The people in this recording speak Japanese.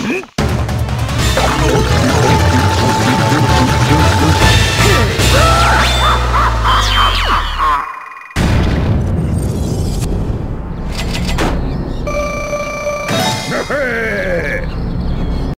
ん。